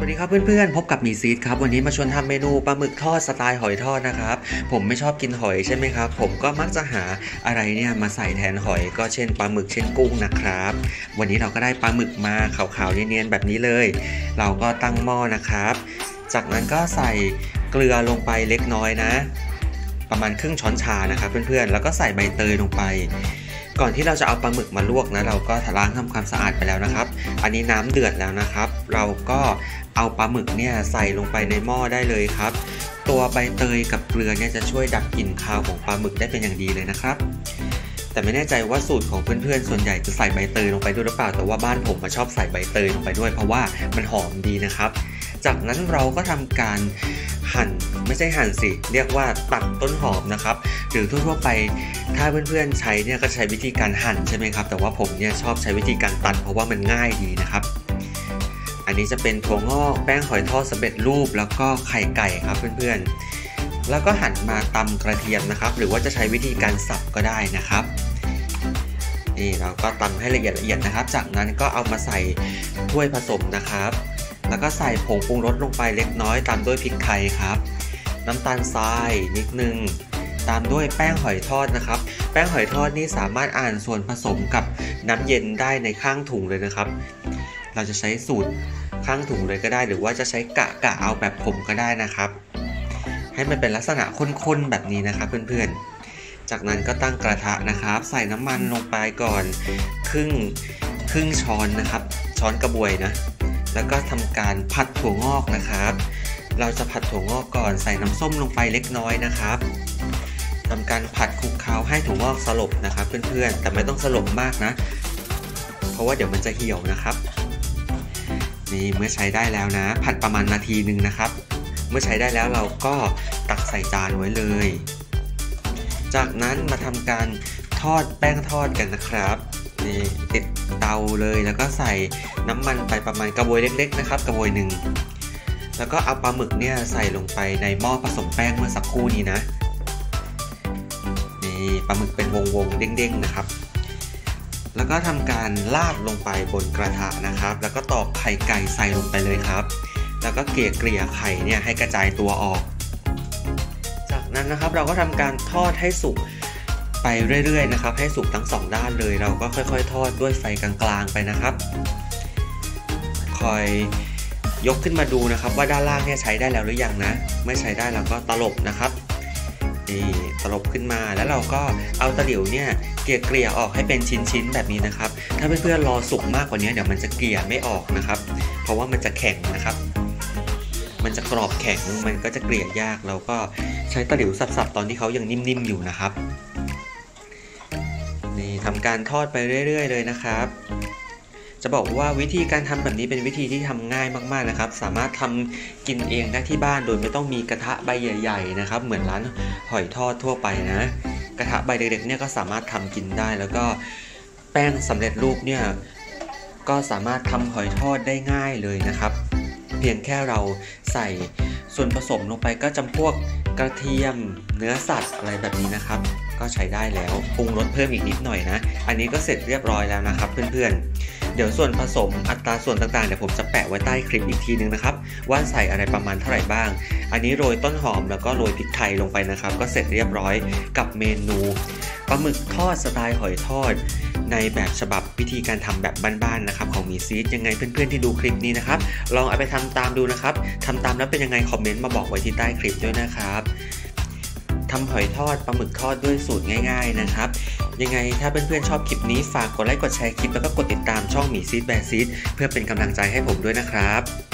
สวัสดีครับเพื่อนๆ พบกับมีซีดครับ วันนี้มาชวนทำเมนูปลาหมึกทอดสไตล์หอยทอดนะครับ ผมไม่ชอบกินหอยใช่ไหมครับ ผมก็มักจะหาอะไรเนี่ยมาใส่แทนหอยก็เช่นปลาหมึกเช่นกุ้งนะครับ วันนี้เราก็ได้ปลาหมึกมาขาวๆเนียนๆแบบนี้เลย เราก็ตั้งหม้อนะครับ จากนั้นก็ใส่เกลือลงไปเล็กน้อยนะ ประมาณครึ่งช้อนชานะครับ เพื่อนๆ แล้วก็ใส่ใบเตยลงไปก่อนที่เราจะเอาปลาหมึกมาลวกนะเราก็ล้างทำความสะอาดไปแล้วนะครับ อันนี้น้ำเดือดแล้วนะครับ เราก็ เอาปลาหมึกเนี่ยใส่ลงไปในหม้อได้เลยครับ ตัวใบเตยกับเกลือเนี่ยจะช่วยดับกลิ่นคาวของปลาหมึกได้เป็นอย่างดีเลยนะครับ แต่ไม่แน่ใจว่าสูตรของเพื่อนๆ ส่วนใหญ่จะใส่ใบเตยลงไปด้วยหรือเปล่า แต่ว่าบ้านผมมาชอบใส่ใบเตยลงไปด้วยเพราะว่ามันหอมดีนะครับ จากนั้นเราก็ทำการหั่นไม่ใช่หั่นสิ เรียกว่าตัดต้นหอมนะครับ หรือทั่วๆไปถ้าเพื่อนๆใช้เนี่ยก็ใช้วิธีการหั่นใช่ไหมครับ แต่ว่าผมเนี่ยชอบใช้วิธีการตัดเพราะว่ามันง่ายดีนะครับ อันนี้จะเป็นถั่วงอกแป้งหอยทอดสำเร็จรูป แล้วก็ไข่ไก่ครับเพื่อนๆ แล้วก็หั่นมาตำกระเทียมนะครับ หรือว่าจะใช้วิธีการสับก็ได้นะครับนี่เราก็ตำให้ละเอียดละเอียดนะครับ จากนั้นก็เอามาใส่ถ้วยผสมนะครับ แล้วก็ใส่ผงปรุงรสลงไปเล็กน้อย ตามด้วยพริกไทยครับ น้ำตาลทรายนิดนึง ตามด้วยแป้งหอยทอดนะครับ แป้งหอยทอดนี่สามารถอ่านส่วนผสมกับน้ำเย็นได้ในข้างถุงเลยนะครับ เราจะใช้สูตร ข้างถุงเลยก็ได้ หรือว่าจะใช้กะกะเอาแบบผมก็ได้นะครับ ให้มันเป็นลักษณะข้นๆแบบนี้นะครับเพื่อนๆ จากนั้นก็ตั้งกระทะนะครับ ใส่น้ำมันลงไปก่อน ครึ่งครึ่งช้อนนะครับ ช้อนกระบวยนะแล้วก็ทำการผัดถั่วงอกนะครับ เราจะผัดถั่วงอกก่อนใส่น้ำส้มลงไปเล็กน้อยนะครับทำการผัดคลุกเคล้าให้ถั่วงอกสลบนะครับเพื่อนๆ แต่ไม่ต้องสลบมากนะ เพราะว่าเดี๋ยวมันจะเหี่ยวนะครับ นี่เมื่อใช้ได้แล้วนะ ผัดประมาณนาทีหนึ่งนะครับ เมื่อใช้ได้แล้วเราก็ตักใส่จานไว้เลย จากนั้นมาทำการทอดแป้งทอดกันนะครับนี่ติดเตาเลยแล้วก็ใส่น้ำมันไปประมาณกระบวยเล็ก ๆ นะครับ กระบวยหนึ่งแล้วก็เอาปลาหมึกเนี่ยใส่ลงไปในหม้อผสมแป้งเมื่อสักครู่นี้นะนี่ปลาหมึกเป็นวงๆเด้งๆนะครับ แล้วก็ทำการราดลงไปบนกระทะนะครับ แล้วก็ตอกไข่ไก่ใส่ลงไปเลยครับ แล้วก็เกลี่ยเกลี่ยไข่เนี่ยให้กระจายตัวออก จากนั้นนะครับเราก็ทำการทอดให้สุกไปเรื่อยๆนะครับ ให้สุกทั้งสองด้านเลย เราก็ค่อย ๆ ทอดด้วยไฟกลางๆไปนะครับ คอยยกขึ้นมาดูนะครับว่าด้านล่างเนี่ยใช้ได้แล้วหรือยังนะเมื่อใช้ได้เราก็ตลบนะครับ นี่ตลบขึ้นมาแล้วเราก็เอาตะหลิวเนี่ยเกลี่ยเกลี่ยออกให้เป็นชิ้นๆแบบนี้นะครับ ถ้าเพื่อนๆรอสุกมากกว่านี้เดี๋ยวมันจะเกลี่ยไม่ออกนะครับ เพราะว่ามันจะแข็งนะครับ มันจะกรอบแข็งมันก็จะเกลี่ยยาก เราก็ใช้ตะหลิวสับๆตอนที่เขายังนิ่มๆอยู่นะครับ นี่ทำการทอดไปเรื่อย ๆ เลยนะครับ จะบอกว่าวิธีการทำแบบนี้เป็นวิธีที่ทำง่ายมากๆนะครับ สามารถทำกินเองได้ที่บ้านโดยไม่ต้องมีกระทะใบใหญ่ๆนะครับเหมือนร้านหอยทอดทั่วไปนะ กระทะใบเล็กๆเนี่ยก็สามารถทำกินได้ แล้วก็แป้งสำเร็จรูปเนี่ยก็สามารถทำหอยทอดได้ง่ายเลยนะครับ เพียงแค่เราใส่ส่วนผสมลงไปก็จำพวก กระเทียม เนื้อสัตว์อะไรแบบนี้นะครับ ก็ใช้ได้แล้วปรุงรสเพิ่มอีกนิดหน่อยนะ อันนี้ก็เสร็จเรียบร้อยแล้วนะครับ เพื่อนๆ เดี๋ยวส่วนผสมอัตราส่วนต่างๆเดี๋ยวผมจะแปะไว้ใต้คลิปอีกทีนึงนะครับ ว่าใส่อะไรประมาณเท่าไหร่บ้าง อันนี้โรยต้นหอมแล้วก็โรยพริกไทยลงไปนะครับ ก็เสร็จเรียบร้อยกับเมนูปลาหมึกทอดสไตล์หอยทอด ในแบบฉบับวิธีการทำแบบบ้านๆนะครับของมีซีดยังไงเพื่อนๆที่ดูคลิปนี้นะครับลองเอาไปทำตามดูนะครับทำตามแล้วเป็นยังไงคอมเมนต์มาบอกไว้ที่ใต้คลิปด้วยนะครับทำหอยทอดปลาหมึกทอดด้วยสูตรง่าย ๆนะครับ ยังไงถ้าเพื่อนๆชอบคลิปนี้ฝากกดไลค์กดแชร์คลิปแล้วก็กดติดตามช่องหมีซีด Bearzeed เพื่อเป็นกำลังใจให้ผมด้วยนะครับ